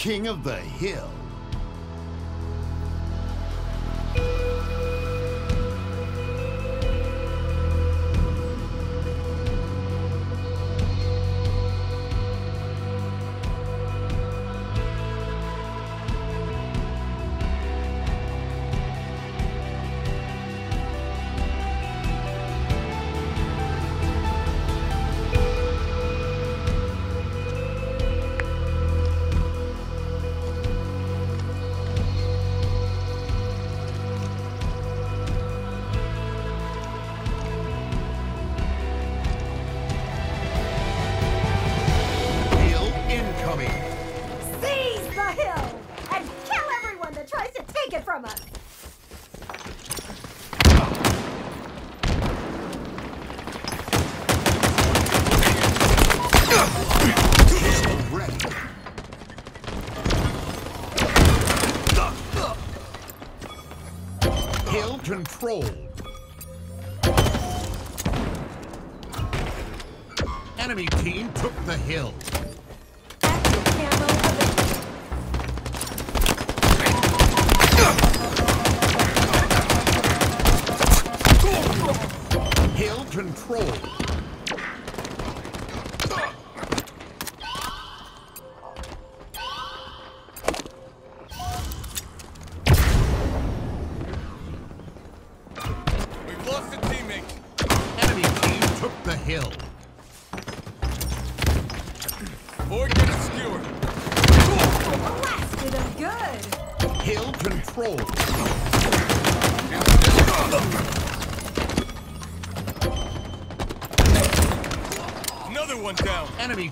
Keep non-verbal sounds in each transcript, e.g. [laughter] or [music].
king of the hill. rolled. Enemy team took the hill. Hill control.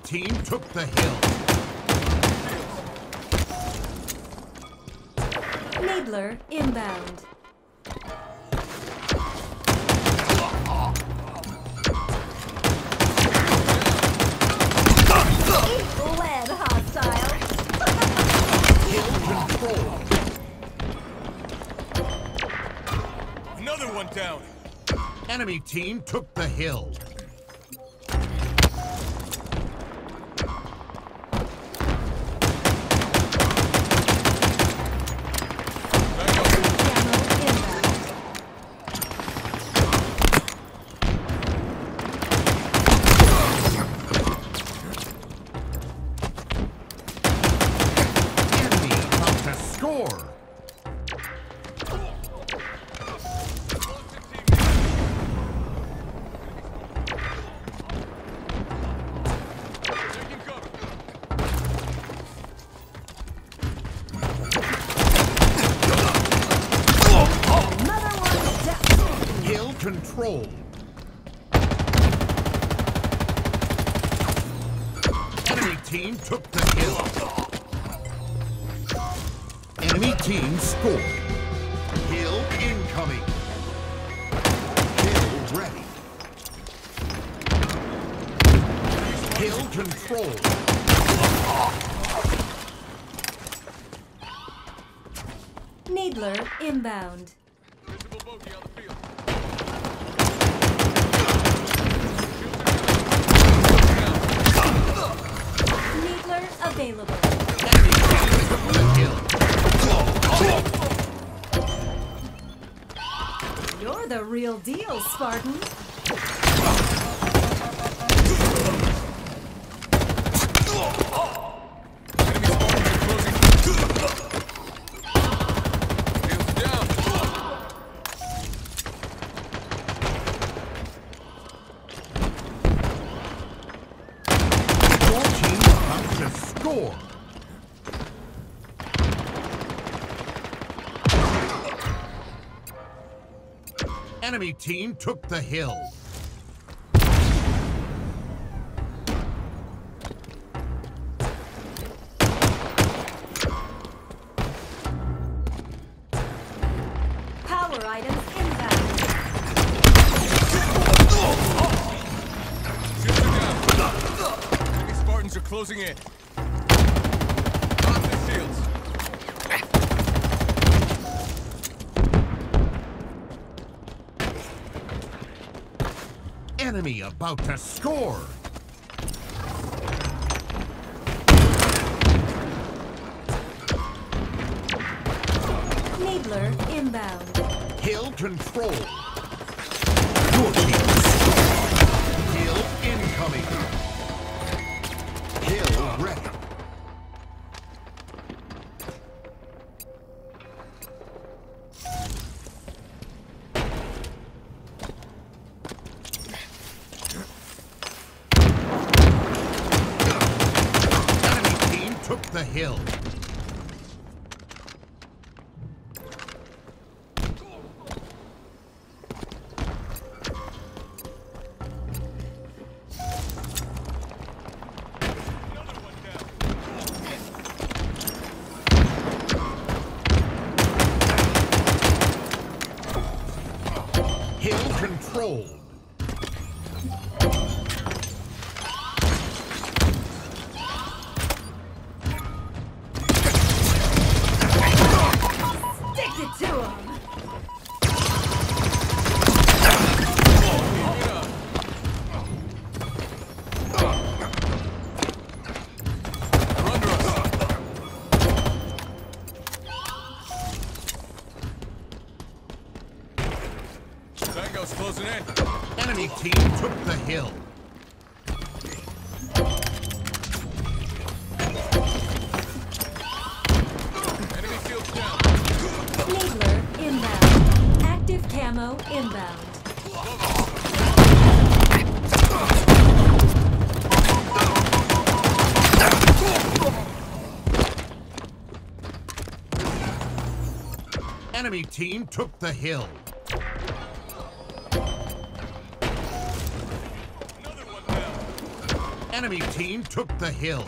team took the hill. Enabler inbound. Another one down. Enemy team took the hill. incoming. Ready. Control. Needler inbound. Needler available. the real deal, Spartan. enemy team took the hill. enemy about to score. Enabler inbound. Hill control. Your team scored. Hill incoming. Hill ready. Stick Enemy team took the hill. Enemy team took the. Hill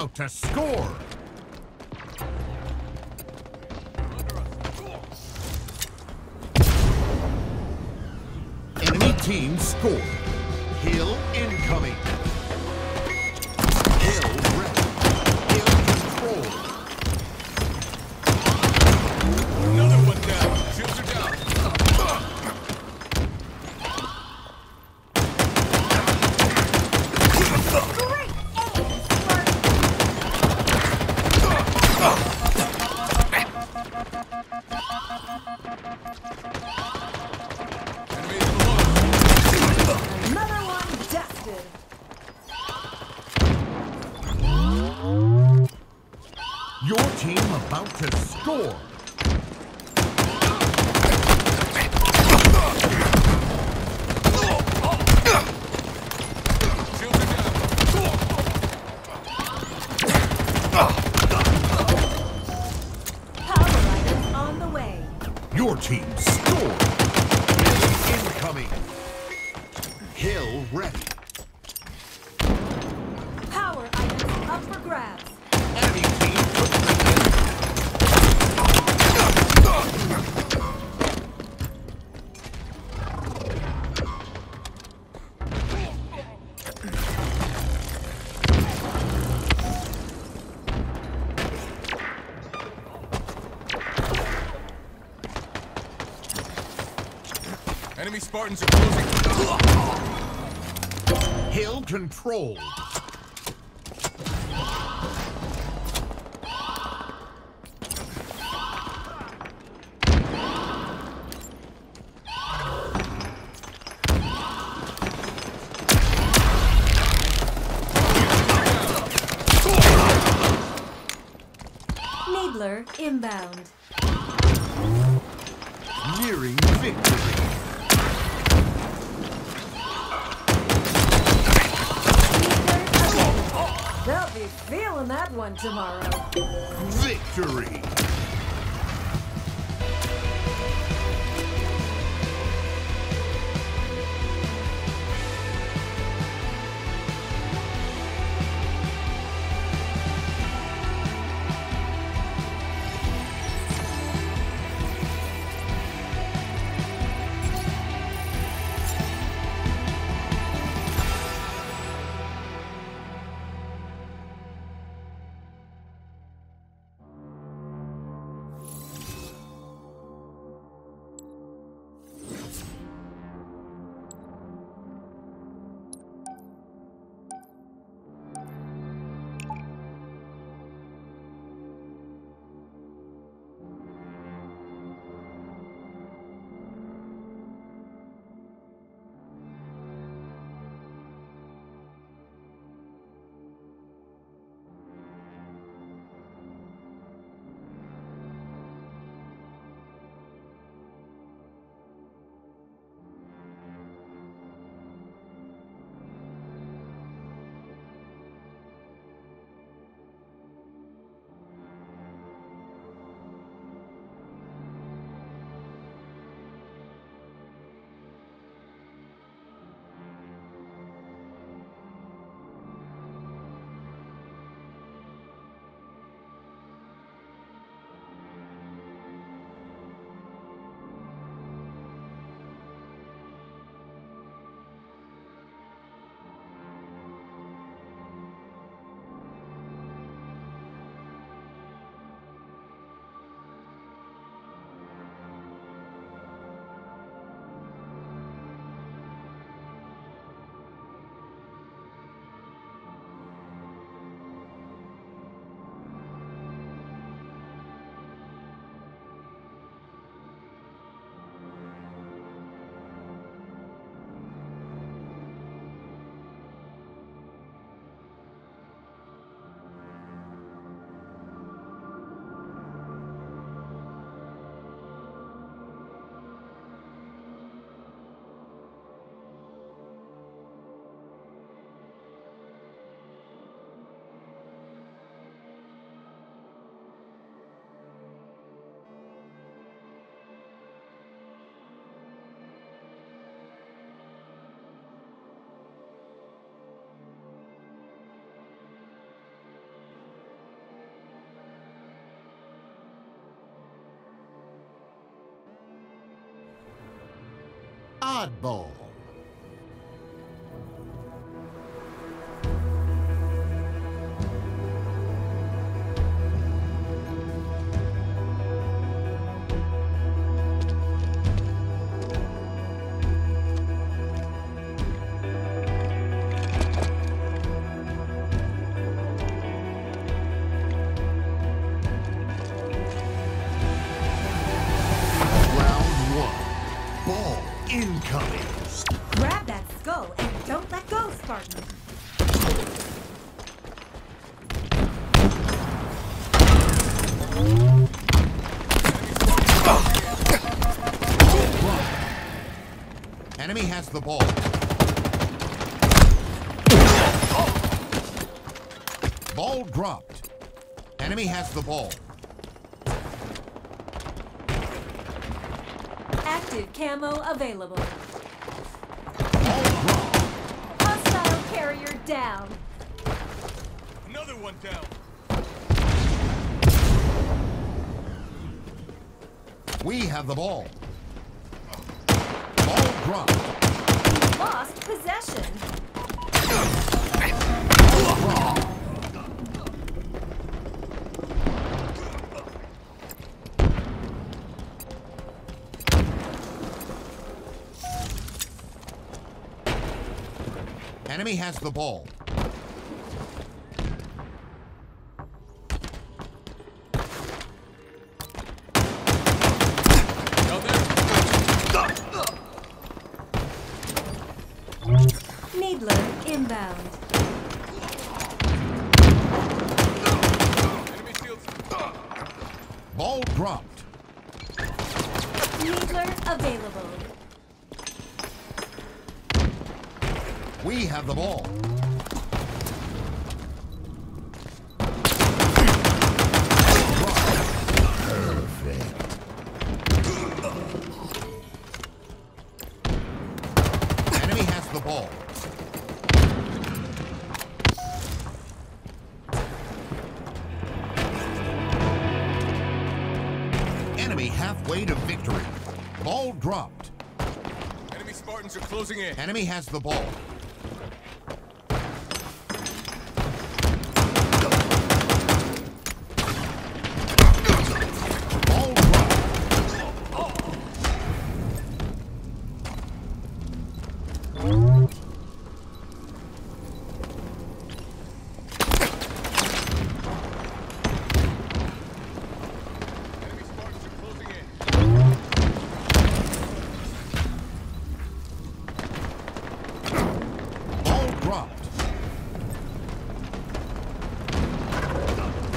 about to score. Enemy team scored. Spartans are closing. Hill controlled. Needler inbound. Nearing victory. They'll be feeling that one tomorrow. Victory. Oddball. Ball incoming. Grab that skull and don't let go, Spartan. Enemy has the ball. Ball dropped. Enemy has the ball. Active camo available. Hostile carrier down. Another one down. We have the ball. Ball dropped. Lost possession. Enemy has the ball. Needler inbound. Ball dropped. Needler available. Have the ball. Enemy has the ball. Enemy halfway to victory. Ball dropped. Enemy Spartans are closing in. Enemy has the ball. Ball dropped. Enemy Spartans are closing in. Ball dropped. Down there.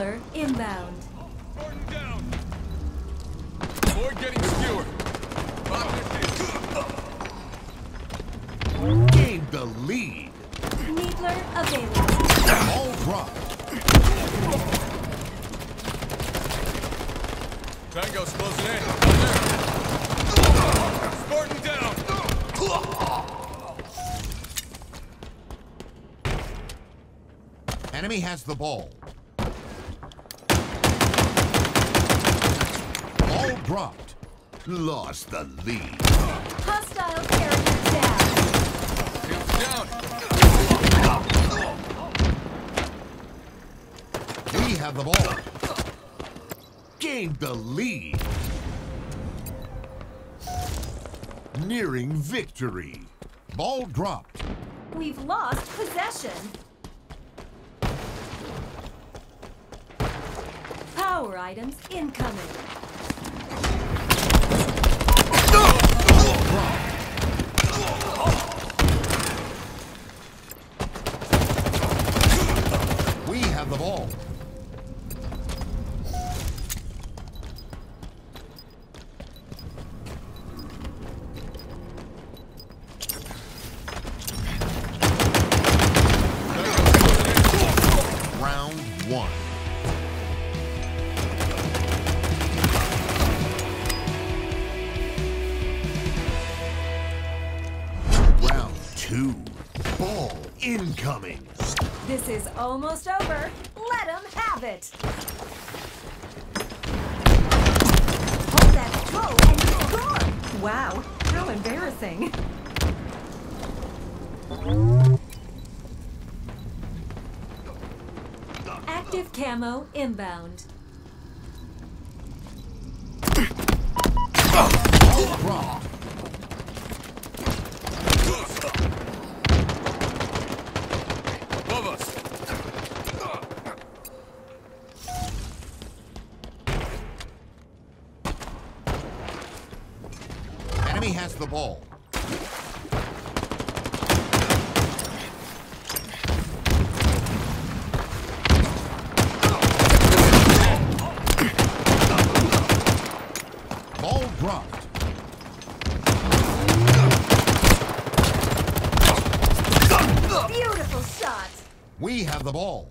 Needler inbound. Spartan down. More getting skewered. Pop their shields. Gained the lead. Needler available. Ball dropped. Tango's closing in. Down. Spartan down. Enemy has the ball. Ball dropped. Lost the lead. Hostile carrier down. Shields down. We have the ball. Gained the lead. Nearing victory. Ball dropped. We've lost possession. Power items incoming. Almost over. Let him have it. Hold that bow and you score. Wow, how embarrassing. Active camo inbound. Ball dropped. Above us. Enemy has the ball. Ball dropped. Beautiful shot. We have the ball.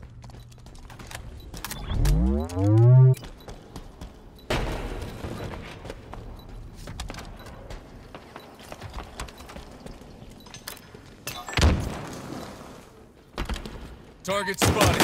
Target spotted.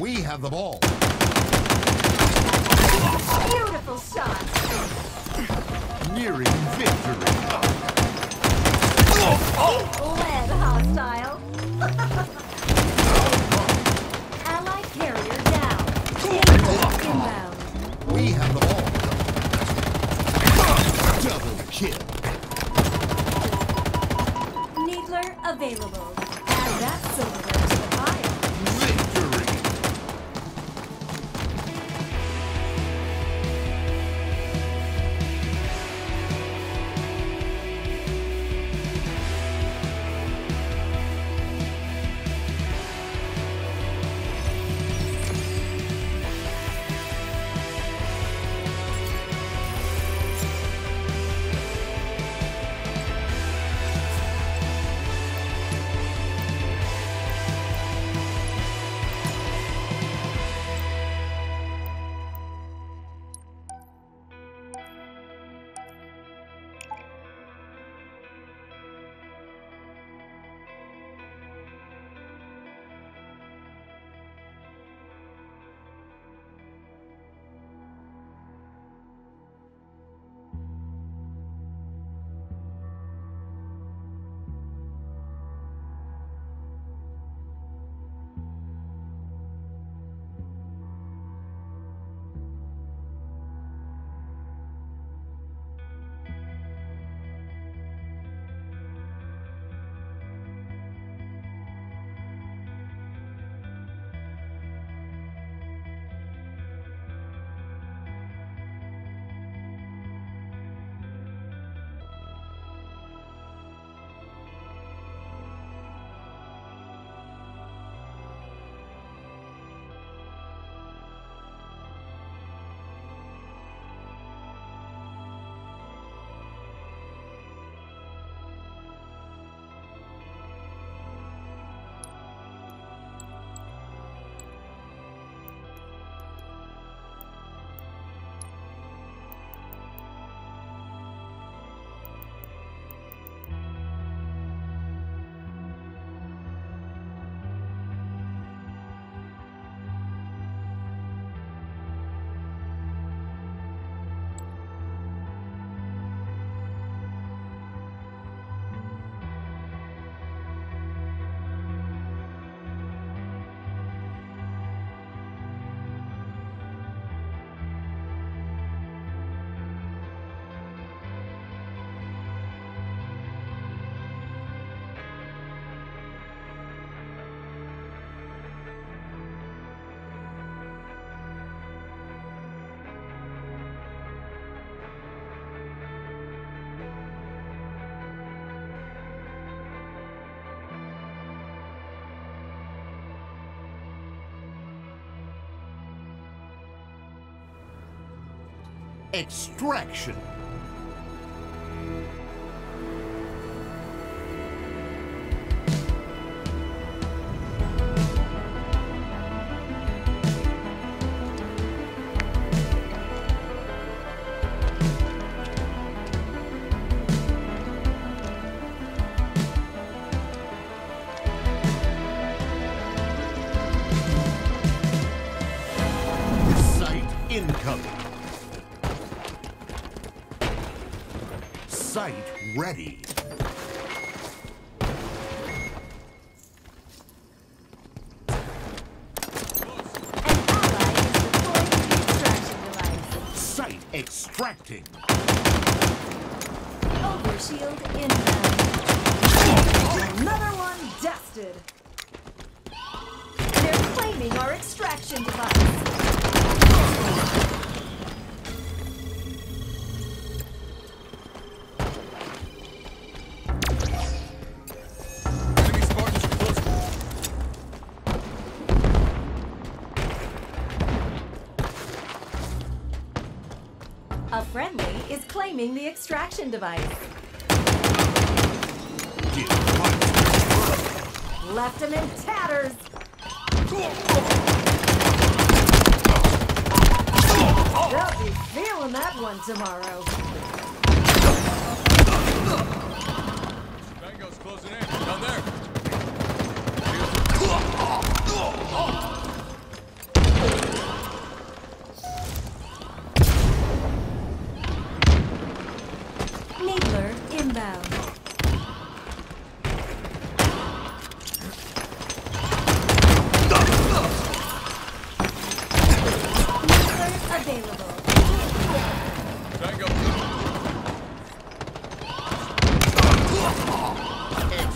We have the ball. Beautiful shot. Nearing victory. Lead hostile. [laughs] Ally carrier down. Inbound. We have the ball. Double kill. Needler available. Extraction. Extracting. Overshield inbound. Another one dusted. They're claiming our extraction device. Extraction device. Left him in tatters. They'll be feeling that one tomorrow. Tango's closing in. Down there. Inbound.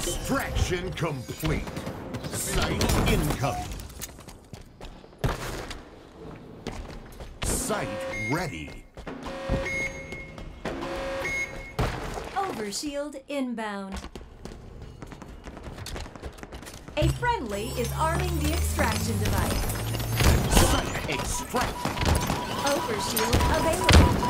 Extraction complete. Site incoming. Site ready. Overshield inbound. A friendly is arming the extraction device. Site extracting. Overshield available.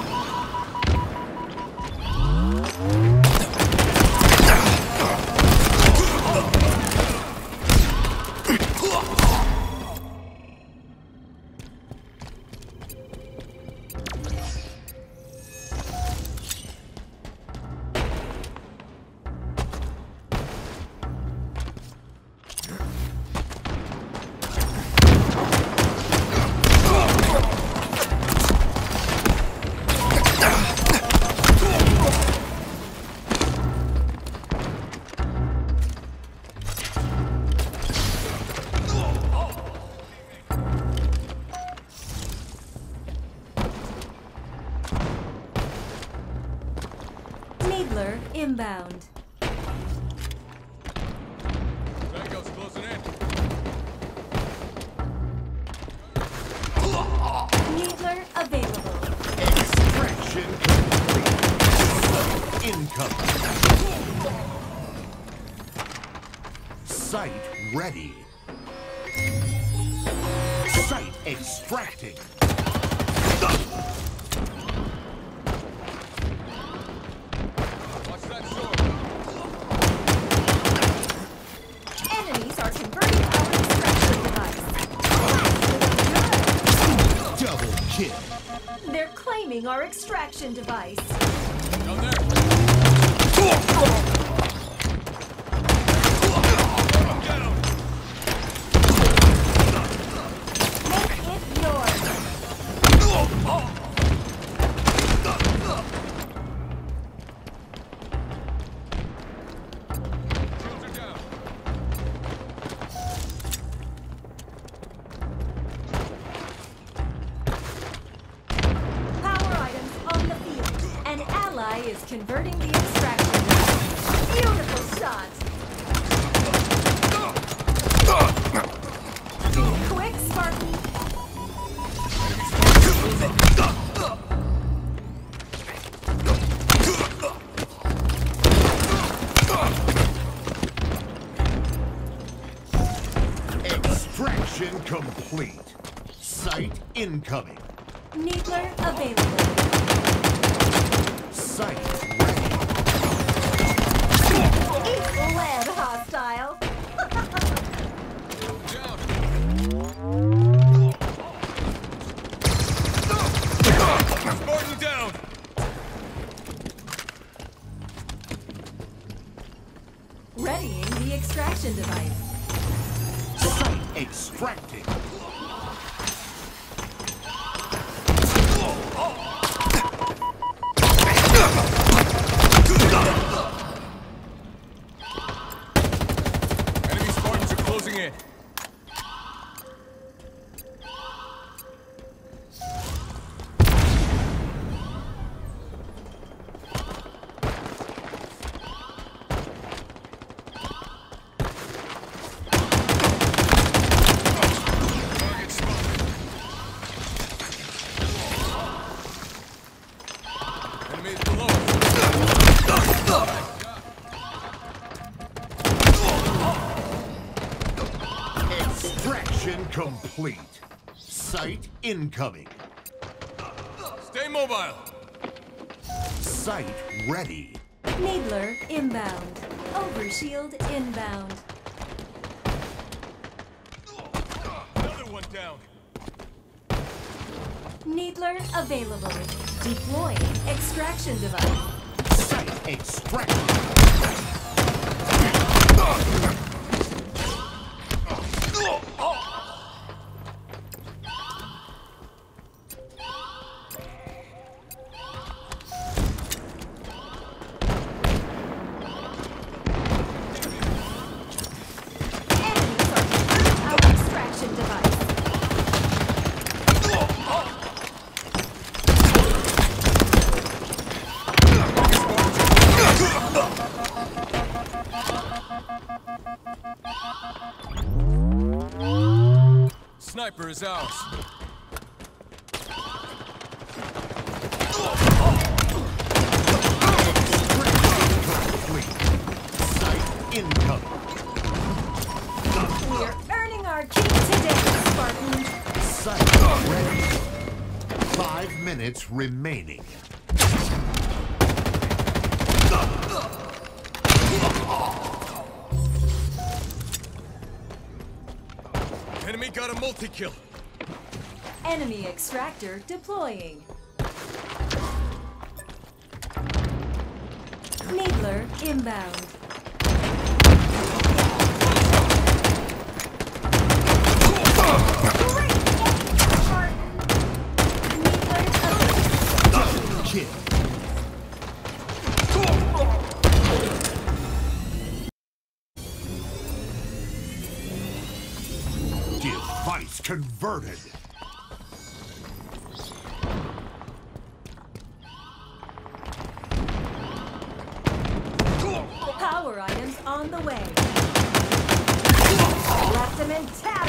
Site extracting. Watch that sword. Enemies are converting our extraction device. Double kill. They're claiming our extraction device. Down there. Extraction complete. Site incoming. Needler available. Site ready. Eat lead, hostile. Down. Spartan down. Readying the extraction device. Site complete. Site incoming. Stay mobile. Site ready. Needler inbound. Overshield inbound. Another one down. Needler available. Deploying extraction device. Site extracting. Is ours. Complete. Site incoming. We're earning our keep today, Spartans. Site ready. Five minutes remaining. A multi-kill. Enemy extractor deploying. Needler inbound. Left